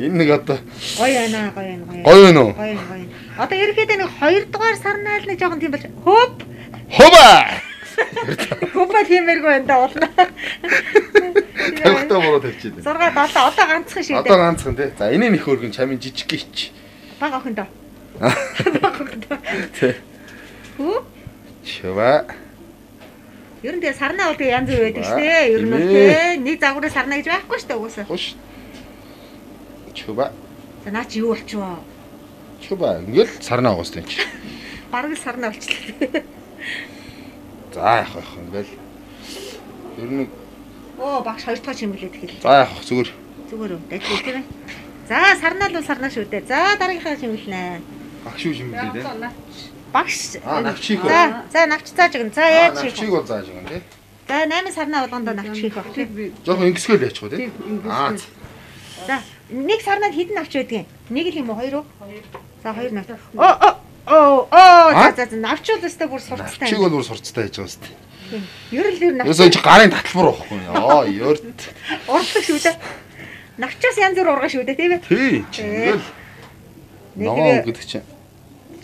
[SPEAKER 3] Энэ нэг одоо
[SPEAKER 2] Гоё байна гоё байна гоё.
[SPEAKER 3] гоё байна уу?
[SPEAKER 2] Гоё гоё. Одоо ерөөхдөө нэг 2 дугаар сарнаал нэг жоохон тийм болж хөп
[SPEAKER 3] Хоба.
[SPEAKER 2] хөпа тиймэргүй да болно.
[SPEAKER 3] Тавихтаа буруу тавьчихээ.
[SPEAKER 2] 6 7 одоо ганцхан шиг
[SPEAKER 3] Одоо ганцхан тий. За энэ нэг хөргөн чамын жижиг гихч.
[SPEAKER 2] баг охин доо. Баг охин доо.
[SPEAKER 3] Тий.
[SPEAKER 2] Хүү? Ер нь тэгээ сарнаа бол тэгээ янз бүр байдаг шүү дээ. Ер нь бол тэгээ нэг загвараа сарнаа гэж байхгүй шүү дээ угаасаа.
[SPEAKER 3] Хуш. Чуба.
[SPEAKER 2] За наа чи юу болчихвоо?
[SPEAKER 3] Чуба. Ингээл сарнаа уустай чи.
[SPEAKER 2] Бараг л сарнаа болчихлоо.
[SPEAKER 3] За яах вэ? Ингээл ер нь
[SPEAKER 2] Оо багш хоёр дахь чимглээд хэл.
[SPEAKER 3] за яах вэ? Зүгээр.
[SPEAKER 2] Зүгээр үү? Дайгүй тийм ээ. За сарнаа л сарнаа шүү дээ. За дараагийнхаа чимгэлнэ.
[SPEAKER 3] Багш юу юм бэ?
[SPEAKER 2] Багш.
[SPEAKER 3] Навч үү?
[SPEAKER 2] За за навч зааж өгнө. За яаж
[SPEAKER 3] навчийг
[SPEAKER 2] хийх вэ?
[SPEAKER 3] бол зааж юм тий.
[SPEAKER 2] За 8 сарнаа болгондоо навч хийх баг тийм.
[SPEAKER 3] Жохон ингэсгээл яачих вэ тий? Аа.
[SPEAKER 2] За нэг сарнаад хэдэн навч байдгийг? Нэг л юм уу хоёр уу? За хоёр навч. Оо оо Оо оо за за навчуул өстэй бүр сурцтай.
[SPEAKER 3] Навчиг бол бүр сурцтай байж байгаа сте.
[SPEAKER 2] Ер нь ер нь
[SPEAKER 3] Юусэн чи гарын таталбар байхгүй. Оо ёрт.
[SPEAKER 2] урддаг шүү дээ. Навчаас янз бүр ургаа шүү дээ тийм ээ.
[SPEAKER 3] Тий. Чингэл.
[SPEAKER 2] Нэг
[SPEAKER 3] гэдэг чинь.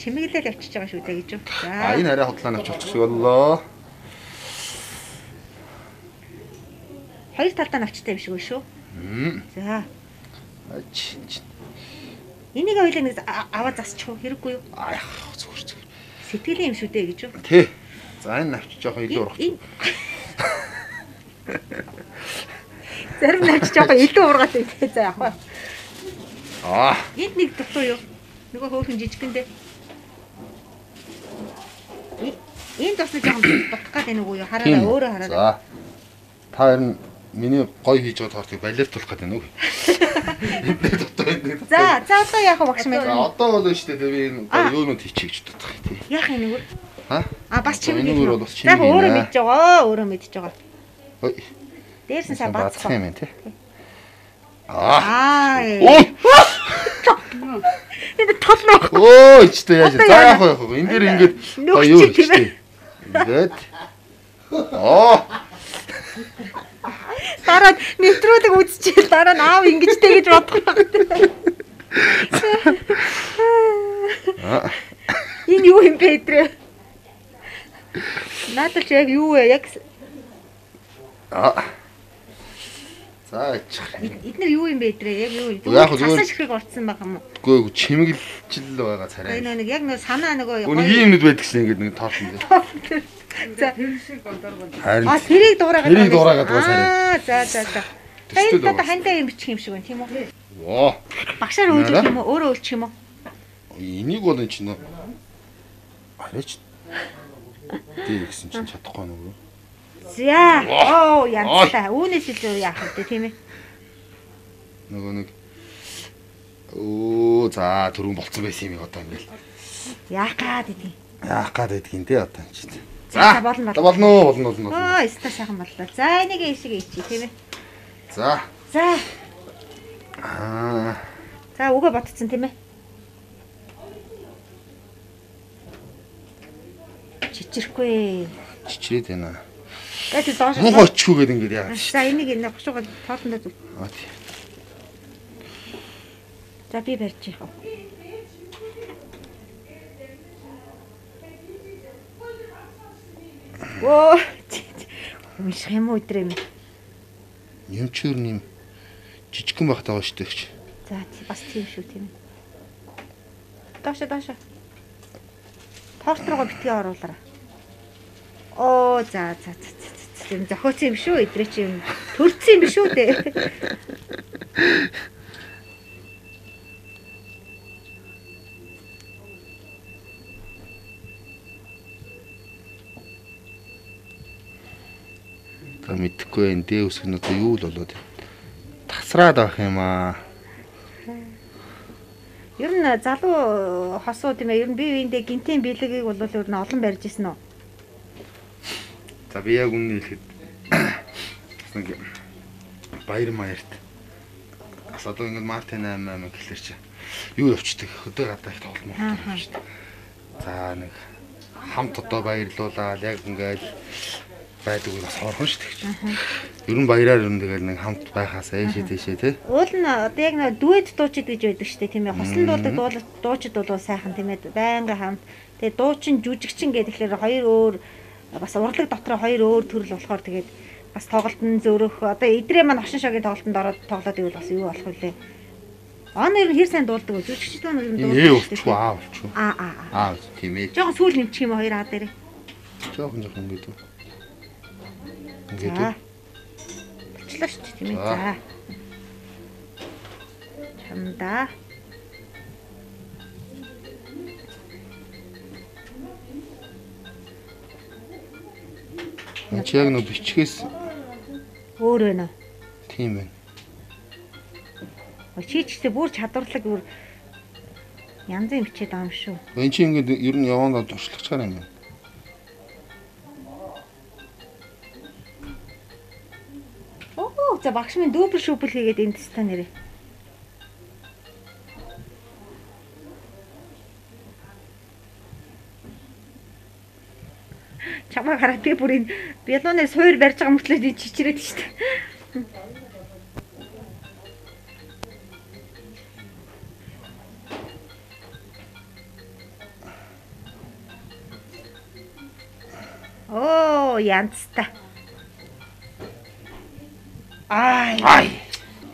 [SPEAKER 2] Чимэглэл авчиж байгаа шүү дээ гэж.
[SPEAKER 3] А
[SPEAKER 2] За.
[SPEAKER 3] энэ арай хотлоо навч болчих боллоо.
[SPEAKER 2] Хоёр талдаа навчтай юм шиг үү шүү. За.
[SPEAKER 3] Ач.
[SPEAKER 2] Энийг хоёлаа нэг а- аваад засчих уу хэрэггүй юу?
[SPEAKER 3] Аа зүгээр зүгээр.
[SPEAKER 2] Сэтгэлийн юм шүү дээ гэж юу.
[SPEAKER 3] Тий. За энэ навч жоохон илүү.
[SPEAKER 2] Энэ- Зарим навч жоохон илүү ургаад байдаг за яг.
[SPEAKER 3] Аа.
[SPEAKER 2] Энд нэг дутуу юу? Нөгөө хөөхөн жижигэн дээ. Энд бас жоохон дутах гад байна уу юу? Хараараа өөрөө хараараа.
[SPEAKER 3] За. Та хоёр нь миний гой хийж байгаа тортыг балиар тулах гэдэг нүг. Энд дотоо энэ.
[SPEAKER 2] За, за одоо яах вэ багш мэн?
[SPEAKER 3] одоо бол шүү дээ би энэ юунууд хийчих гэж боддог тий.
[SPEAKER 2] Яах юм үү?
[SPEAKER 3] Ха?
[SPEAKER 2] А бас чимэг
[SPEAKER 3] Энэ бол бас чимэг
[SPEAKER 2] өөрөө
[SPEAKER 3] хийнэ.
[SPEAKER 2] мэдж байгаа, өөрөө мэдж байгаа.
[SPEAKER 3] Ой.
[SPEAKER 2] Дээрс нь сайн
[SPEAKER 3] бацх. юм байна тий. Аа. Ой.
[SPEAKER 2] Энэ толно.
[SPEAKER 3] Өө ч дээ яаж за яах вэ? Энд дэр ингээд гоё юу
[SPEAKER 2] тийм ээ.
[SPEAKER 3] Ингээд. Аа.
[SPEAKER 2] Дараа нэвтрүүлэг үзчихээ дараа нь аав ингэж тэ гэж бодох байх.
[SPEAKER 3] Аа.
[SPEAKER 2] Энэ юу юм бэ эдрээ? Надад ч яг юу вэ? Яг
[SPEAKER 3] Аа. За ич.
[SPEAKER 2] эднэр юу юм бэ эдрээ? Яг юу?
[SPEAKER 3] Яг
[SPEAKER 2] Засаж ихийг урдсан байх юм уу?
[SPEAKER 3] Үгүй чимэглэл байгаа царай.
[SPEAKER 2] Энэ нэг яг нэг санаа нөгөө
[SPEAKER 3] Гүн ийм юмнууд байдаг шин ингээд нэг тоолсон.
[SPEAKER 2] За.
[SPEAKER 3] Харин
[SPEAKER 2] А тэрийг дуурайгаад
[SPEAKER 3] Тэрийг дуурайгаад байгаа сарай.
[SPEAKER 2] Аа за за за. Тэгээд одоо хандаа юм бичих юм шиг байна тийм үү?
[SPEAKER 3] Оо.
[SPEAKER 2] Багшаар үйлдэх юм уу? Өөрөө үйлчих юм уу?
[SPEAKER 3] Энийг бол энэ чинь арайч. Дээ гэсэн чинь чадахгүй нүг.
[SPEAKER 2] За. Оо янзлаа. Үүнээс илүү яах вэ тийм ээ?
[SPEAKER 3] Нөгөө нэг Оо за түрүүн болцсон байсан юм одоо ингээл
[SPEAKER 2] Яах гад идэв.
[SPEAKER 3] яах гад байдгийн дээ одоо энэ чинь.
[SPEAKER 2] За болно болно.
[SPEAKER 3] болно болно.
[SPEAKER 2] Оо, өстө сайхан боллоо. За энийг ийшээ ичи тийм ээ.
[SPEAKER 3] За.
[SPEAKER 2] За.
[SPEAKER 3] Аа.
[SPEAKER 2] За үгээ ботцсон тийм ээ. Чичрэхгүй.
[SPEAKER 3] Чичрээд байна.
[SPEAKER 2] Тэгээд доош.
[SPEAKER 3] Муу очгүй гэдэг ингээд яа.
[SPEAKER 2] За энийг энэ бушууга тоолондоо зүг.
[SPEAKER 3] Аа тий.
[SPEAKER 2] За би барьж яах вэ? Оо. Унших юм уу өдрөө юм.
[SPEAKER 3] Нэмчүүр нэм жижигхэн байх таа штэ гэж.
[SPEAKER 2] За бас тийм шүү тийм. Доош доош. Торт руугаа битгий оруулаарай. Оо за за за юм зохиоцсон юм шүү эдрээ чи юм төрцсөн юм шүү дээ.
[SPEAKER 3] Та мэдхгүй энэ дээ үсгэн одоо юу л болоод тасраад авах юм аа.
[SPEAKER 2] Ер нь залуу хосуу тийм ээ ер нь бие биендээ гинтийн бэлгийг бол ер нь олон барьж исэн үү?
[SPEAKER 3] За би яг үнэ хэлэхэд нэг баяр маярт. Бас одоо ингэ Мартин 88 гэхэлэр чи юу явчдаг хөдөө гадаа их тоглоом явчдаг. За нэг хамт одоо баярлуулаад яг ингээл байдаг нь бас хорхон шүү дээ. Ер нь баяраар ер нь тэгэл нэг хамт байхаас ээшээ тийшээ тий.
[SPEAKER 2] Уул нь одоо яг нэг дуэт дуучид гэж байдаг шүү дээ тийм ээ. Хослон дуулалт дуучид бол сайхан тийм ээ. Байнга хамт. Тэгээ дуучин жүжигчин гэдэг тэгэхээр хоёр өөр бас урлаг дотроо хоёр өөр төрөл болохоор тэгээд бас тоглолтын зөрөх одоо идрээ маань хошин шогийн тоглолтод ороод тоглоод ивэл бас юу болох вэ? Он ер нь хэр сайн дуулдаг вэ? Жүжигчд маань ер нь
[SPEAKER 3] Энэ ээ
[SPEAKER 2] дуулдаг
[SPEAKER 3] өвчгүй аа өвчгүй.
[SPEAKER 2] Аа аа. аа.
[SPEAKER 3] Тийм ээ.
[SPEAKER 2] Жохон сүүл нэмчих юм хоёр аа дээр.
[SPEAKER 3] Жохон жохон. Ингэдэг.
[SPEAKER 2] За. Болчлоо шүү дээ тийм ээ.
[SPEAKER 3] За.
[SPEAKER 2] За.
[SPEAKER 3] Энд яг нөө бичгээс
[SPEAKER 2] Өөр байна.
[SPEAKER 3] тийм байна.
[SPEAKER 2] Гэсэн бүр чадварлаг бүр янзын бичээд байгаа юм шүү.
[SPEAKER 3] Энд чи ингэ ер нь явандаа туршлагачаар юм.
[SPEAKER 2] Оо за багш минь дүүбэл шүүбэл хийгээд энд теста нэрээ. Намайг хараад би бүр энэ бялууны суур барьж байгаа мөртлөө чичрээд шүү дээ. Оо, янцтай. Ай.
[SPEAKER 3] Ай.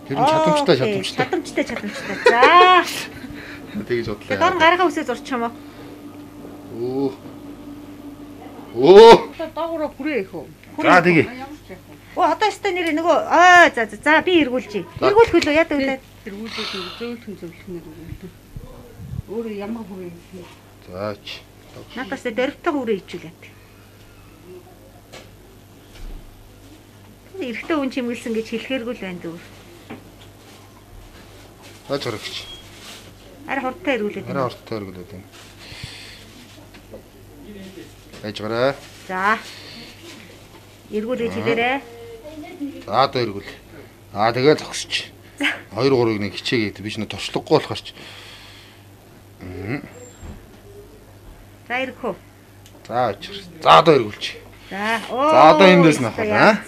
[SPEAKER 3] Тэр нь чадамжтай чадамжтай.
[SPEAKER 2] Чадамжтай чадамжтай. За.
[SPEAKER 3] Тэгэж
[SPEAKER 2] Дор
[SPEAKER 3] бодлоо.
[SPEAKER 2] гаргаа үсээ зурчих юм уу?
[SPEAKER 3] Оо. Оо.
[SPEAKER 4] Доогуур хүрээ их үү?
[SPEAKER 3] За тэгээ.
[SPEAKER 2] Оо одоо өстой нэр нөгөө аа за за за би эргүүлчихье. Эргүүлэх хөлөө яа дүүлээ.
[SPEAKER 4] Тэргүүлээд зөөлхөн зөөлхнөр үү. Өөрөө ямар хүрээ их.
[SPEAKER 3] Заач.
[SPEAKER 2] Надаас тэ дөрвтэй хүрээ ичүүлээд. Эрэгтэй хүн чимгэлсэн гэж хэлэхэргүй л байна дүүр.
[SPEAKER 3] Заач харагч.
[SPEAKER 2] Арай хурдтай эргүүлээд.
[SPEAKER 3] Орттой өргөлөөд юм. Байж гараа.
[SPEAKER 2] За. Эргүүлээд хэлээрээ.
[SPEAKER 3] За одоо эргүүл. Аа тэгээ зогсч. 2 3-ыг нэг хичээгээд би ч нэ туршлагагүй болохоор ч.
[SPEAKER 2] За эргэх үү.
[SPEAKER 3] За очир. За одоо эргүүлч.
[SPEAKER 2] За. Оо.
[SPEAKER 3] За, одоо эндээс уу, аа?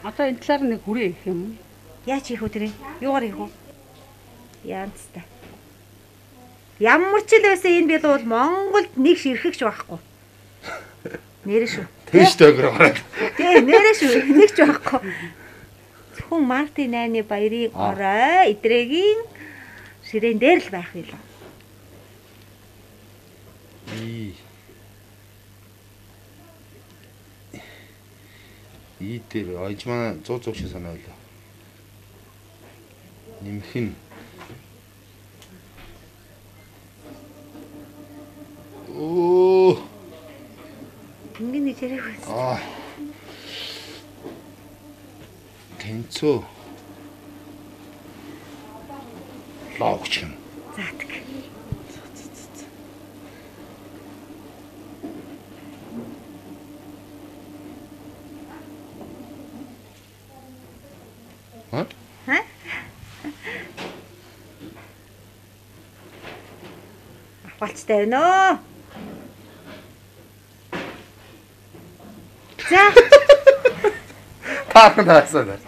[SPEAKER 4] Одоо энэ талаар нэг хүрээ их юм.
[SPEAKER 2] Яаж хийх вэ тэрийг? Юугаар хийх вэ? Янзтай. Ямар ч л байсан энэ бил бол Монголд нэг ширхэгч байхгүй. Нэрэ шүү.
[SPEAKER 3] Тэжтэй өгөр.
[SPEAKER 2] Тий, нэрэ шүү. Нэг ч байхгүй. Зөвхөн Мартин 8-ны баярыг орой эдрэгийн ширээн дээр л байх юм.
[SPEAKER 3] И. И дээр ойж манай 100 100 шиг санаа байлаа. Нимх нь. Оо.
[SPEAKER 2] Нэг хэрэг байсан.
[SPEAKER 3] Аа. Тэнцүү. Логч юм.
[SPEAKER 2] За тэг.
[SPEAKER 3] Ха?
[SPEAKER 2] Ха? Ахвалцтай байна оо. За,
[SPEAKER 3] Таахан таасан.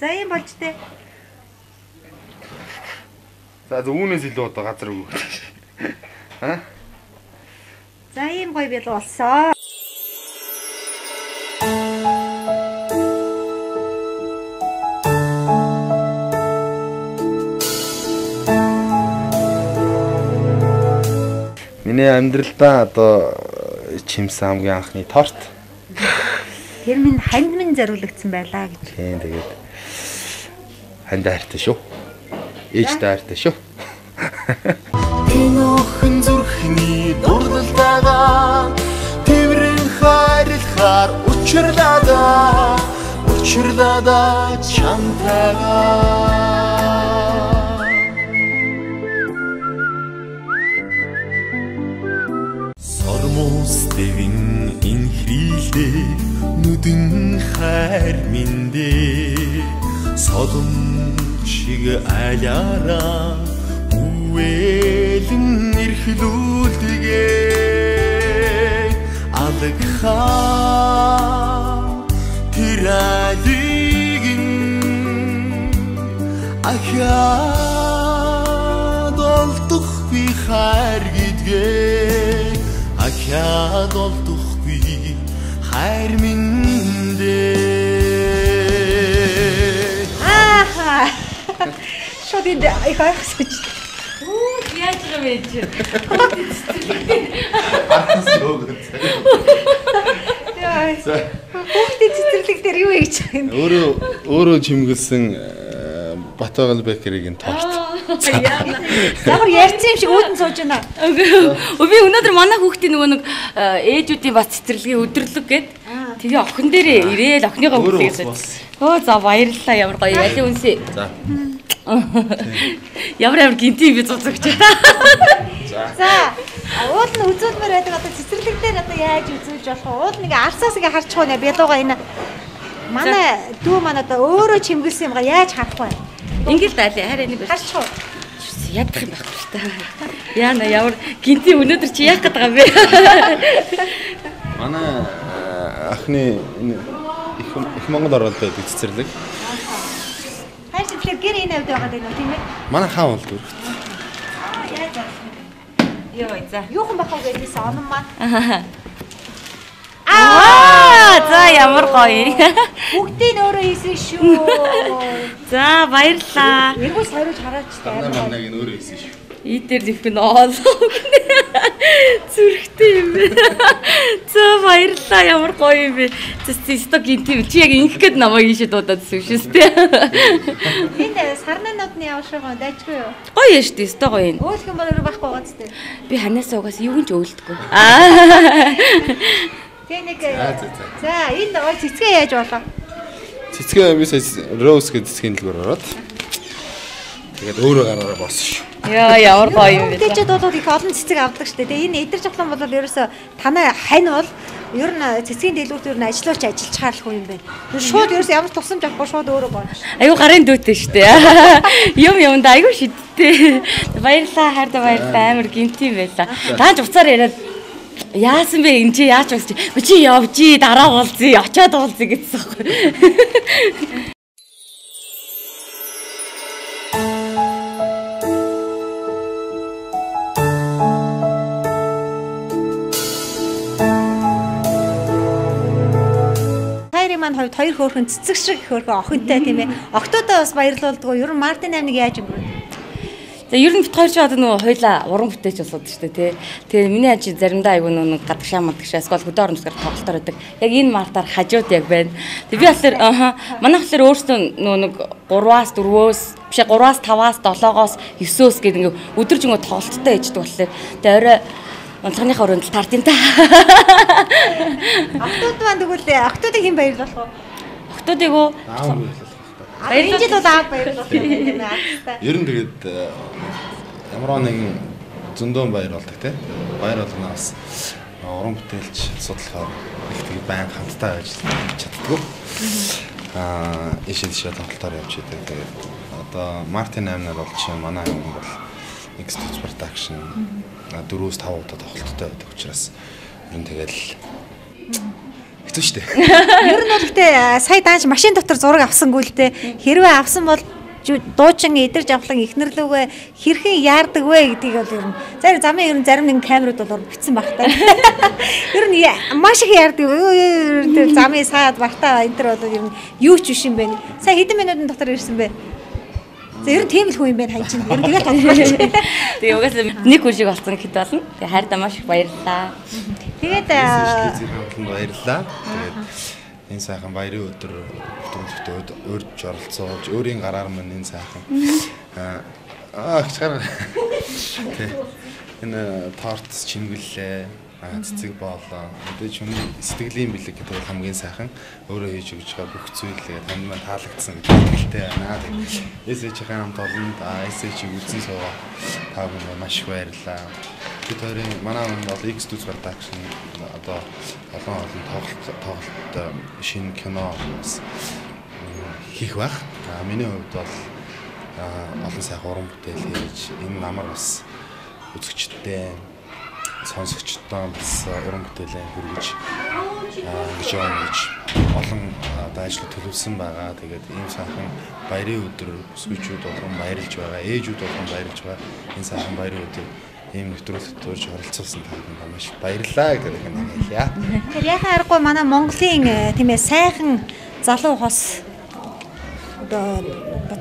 [SPEAKER 2] за юм болж тээ.
[SPEAKER 3] За үүнээс илүү одоо газар өгөх. Ха?
[SPEAKER 2] За ийм гоё бил болсон.
[SPEAKER 3] Миний амьдралдаа одоо чимсэн хамгийн анхны торт.
[SPEAKER 2] Тэр минь ханд минь зориулагдсан байлаа гэж.
[SPEAKER 3] Тийм тэгээд ханд хайртай шүү. Ээжтэй хайртай шүү.
[SPEAKER 1] Энэ охин зүрхний дурлалтайгаа Тэврэн хайрлахаар учирлаа Учирлаа чамтайгаа Сормос дэвин инхрийлдээ нүдэн хайр миндээ содом шиг аляраа үэлэн эрхлүүлдэгэ алгахаа тэр алиг ахяад олдохгүй хайр гэдгээ. Ахяад олдохгүй хайр миндээ
[SPEAKER 2] Шууд энэ их айхсаж.
[SPEAKER 4] Яаж байгаа вэ чи?
[SPEAKER 2] Яа. Хүүхдийн цэцэрлэг дээр юу хийж байгаа юм?
[SPEAKER 3] Өөрөө өөрөө чимгэлсэн э, Батгал бэкерийн торт.
[SPEAKER 2] Ямар ярьсан юм шиг үүдэн сууж байна.
[SPEAKER 5] Өө би өнөөдөр манай хүүхдийн нөгөө нэг э, ээжүүдийн бас цэцэрлэгийн өдрлөг гээд тэгээ охин дээрээ ирээл охиныгоо
[SPEAKER 3] ус бас.
[SPEAKER 5] Өө за баярлалаа ямар гоё яли үнсээ.
[SPEAKER 3] За.
[SPEAKER 5] Ямар ямар гинти би цуцагч.
[SPEAKER 2] За, уул нь үзүүлмээр байдаг одоо цэцэрлэг дээр одоо яаж үзүүлж болох вэ? Уул нэг арсаас ингээ харчих уу нэ бядууга энэ манай дүү маань одоо өөрөө чимгэлсэн юмгаа яаж харах вэ?
[SPEAKER 5] Ингээл даа хараа нэг
[SPEAKER 2] Харчих уу?
[SPEAKER 5] ядах юм дээ. Яна ямар гинти өнөөдөр чи яах гээд байгаа юм бэ?
[SPEAKER 3] Манай э, энэ их их Монгол оролт байдаг цэцэрлэг.
[SPEAKER 2] Гэр энэ авд байгаа нь тийм ээ.
[SPEAKER 3] Манай хаан бол дүрхт.
[SPEAKER 2] Яаж аа.
[SPEAKER 5] Йоо за.
[SPEAKER 2] Юу хэн бахав гэдээс онон маань.
[SPEAKER 5] Аа за ямар гоё.
[SPEAKER 2] Бүгдийг өөрөө хийсэн шүү.
[SPEAKER 5] За баярлаа.
[SPEAKER 2] Эргүүл сойруулж хараач таа.
[SPEAKER 3] манайг нь өөрөө хийсэн шүү.
[SPEAKER 5] Ийдэр дэвхэн оолоо. Зүрхтэй юм бэ. За баярлаа ямар гоё юм бэ. Тэстэ гинти чи яг инх гээд намайг ийшээ дуудаад зүвшээс тээ.
[SPEAKER 2] Энд сарны нодны явшгаа дайчгүй юу?
[SPEAKER 5] Гоё юм шүү дээ. Өстой гоё юм.
[SPEAKER 2] Өөлх юм бол байхгүй байгаа зү.
[SPEAKER 5] Би ханаасаа угаас юу ч өвлдөггүй. Аа.
[SPEAKER 2] Тэгээ нэг
[SPEAKER 3] За за за.
[SPEAKER 2] За энэ ой цэцгээ яаж болоо?
[SPEAKER 3] Цэцгээ би сая Rose гэдэг цэцгийн дэлгүүр ороод тэгээд өөрөө гараараа борсон шүү.
[SPEAKER 5] Яа ямар гоё юм бэ.
[SPEAKER 2] Тэжээд бол их олон цэцэг авдаг штэ. Тэгээ энэ эдэр жавхлан бол ерөөсө танай хань бол ер нь цэцгийн дэлгүүрт ер нь ажиллаач ажиллаж хаалх юм байна. Шууд ерөөсө ямар тусламж авахгүй шууд өөрөө бооно.
[SPEAKER 5] Аюу гарын дүүтэй шүү дээ. Юм юм да аюу шидтэй. Баярлаа хайртай баярлаа амар гинти юм байла. Даанч уцаар яриад Яасан бэ энэ чи яач бас чи чи явжи дараа уулзъя очиод уулзъя гэсэн юм.
[SPEAKER 2] Хувьд хоёр хөөрхөн цэцэг шиг хөөрхөн охинтой тийм ээ. Октоодоо бас баярлуулдаг. Ер нь Мартин аймаг яаж өнгөрөв?
[SPEAKER 5] За ер нь бит хоёр ч одоо нөгөө хоёла уран бүтээч болоод шүү дээ тий. Тэгээ миний аж заримдаа айгүй нөгөө гадагшаа мадагшаа эсвэл хөдөө орон нутгаар тоглолтоор байдаг. Яг энэ мартаар хажууд яг байна. Тэгээ би болохоор ааха манайх болохоор өөрсдөө нөгөө нэг 3-аас 4-өөс биш 3-аас 5-аас 7-оос 9-өөс гэдэг ингээ өдөржингөө тоглолттой ээждэг болохоор тэгээ орой онцгойнхаа өрөөнд л таард юм та.
[SPEAKER 2] Октод маань тэгвэл октодыг хэн баярлуулах вэ?
[SPEAKER 5] Октодыг уу
[SPEAKER 3] Аав.
[SPEAKER 2] А энэ жил бол аав баярлуулах юм байна.
[SPEAKER 3] Ер нь тэгээд э, ямар нэгэн зөндөө баяр болдог те. Баяр болгоно бас э, уран бүтээлч судлахаар их тэгээд байн хамтдаа байж чаддгүй. Аа ишээ тишээ тоглолтоор явж идэг. Тэгээд одоо Мартин аймнаар бол чинь манай аймаг бол X2 production дөрөвс 5 удаа тоглолттой байдаг учраас ер нь тэгэл хэцүү шттэ.
[SPEAKER 2] Ер нь бол гэтээ сая даанч машин дотор зураг авсангүй л дээ. Хэрвээ авсан бол дуучин эдэр жавхлан ихнэрлүүгээ хэрхэн яардаг вэ гэдгийг бол ер нь зарим замын ер нь зарим нэгэн камерууд бол битсэн баг та. Ер нь маш их яардаг. Тэр замын саад бартаа энэ төр бол ер нь юу ч биш юм байна. Сая хэдэн минутын дотор ирсэн бэ? За ер нь тийм л хүн юм байна хань чинь. Ер нь тэгэл тоглож.
[SPEAKER 5] Тэгээ угаасаа нэг хүн шиг болсон хэд болно. Тэгээ хайртаа маш их баярлалаа.
[SPEAKER 2] Тэгээд
[SPEAKER 3] Эзэн
[SPEAKER 2] аа,
[SPEAKER 3] зэрэг хамтлан баярлаа. Тэгээд энэ сайхан баярын өдөр өдрөмжтөд урьж оролцоож өөрийн гараар мань энэ сайхан аа аа чаар тий энэ торт чимгэллээ аа цэцэг боолоо одоо чиний сэтгэлийн бэлэг гэдэг хамгийн сайхан өөрөө хийж өгч байгаа бүх зүйлээ танд маань таалагдсан гэдэгтэй байна. Эсэжийн хамт олонд аа эсэж үзэн суугаа та бүхэн маш их баярлалаа. Бид хоёрын манай хүн бол X Studios production одоо олон олон тоглолт тоглолт шинэ кино хийх. А миний хувьд бол олон сайхан уран бүтээл хийж энэ намар бас үзэгчдтэй сонсогчдоо бас уран бүтээлээ хүргэж ингэж явна гэж олон одоо ажил төлөвлөсөн байгаа. Тэгээд ийм сайхан баярын өдөр өсгөөчүүд болгон баярлж байгаа. Ээжүүд болгон баярлж байгаа. Энэ сайхан баярын өдөр ийм нэвтрүүлэгт төрж оролцуулсан та бүхэнд маш баярлалаа гэдэг нь хэлье.
[SPEAKER 2] Тэгэхээр яхаа аргагүй манай Монголын э, тийм ээ сайхан залуу хос одоо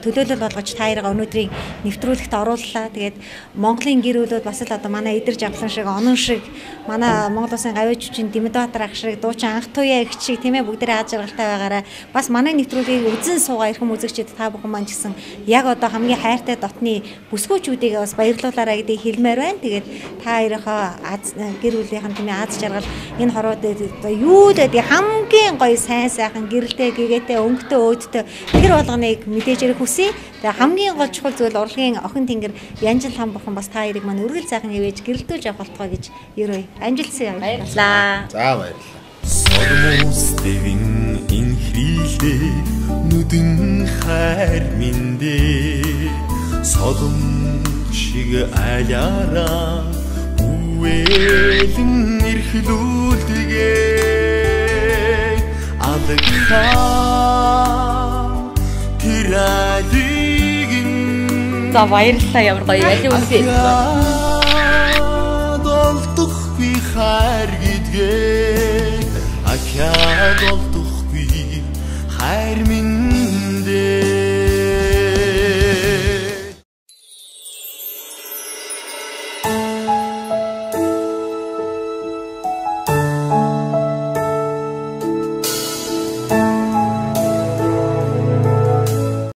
[SPEAKER 2] төлөөлөл болгож та хоёроо өнөөдрийн нэвтрүүлэгт орууллаа. Тэгээд Монголын гэр бүлүүд бас л одоо манай эдэр жавлан шиг, онон шиг, манай Монгол Улсын гавьяа жүжигчин Димитр ах шиг, дуучин анх туяа их шиг тийм ээ бүгдээ аз жаргалтай байгаараа бас манай нэвтрүүлгийг үзэн суугаа эрхэм үзэгчид та бүхэн маань гэсэн яг одоо хамгийн хайртай дотны бүсгүүчүүдийг бас баярлуулаарай гэдгийг хэлмээр байна. Тэгээд та хоёрынхоо аз гэр бүлийнхэн тийм ээ аз жаргал энэ хороод одоо юу гэдэг хамгийн гоё сайн сайхан гэрэлтэй гэгээтэй өнгөтэй өөдтэй тэр болгоныг мэдээж хэрэг хүсье. Тэгээ хамгийн гол чухал зүйл урлагийн охин тэнгэр Янжил хам бурхан бас та хоёрыг маань өргөл сайхан ивэж гэрэлтүүлж авах болтгоо гэж ерөөй амжилтсан юм.
[SPEAKER 5] Баярлалаа.
[SPEAKER 3] За баярлалаа.
[SPEAKER 1] Содмос дэвин инхрилдэ нүдэн хайр миндэ Содом шиг айлаараа үэлэн эрхлүүлдэгээ алагтаа тэр алиг
[SPEAKER 5] За баярлалаа ямар гоё яли үгүй.
[SPEAKER 1] Долдох би хайр гэдгээ. Ахаа долдох би хайр минь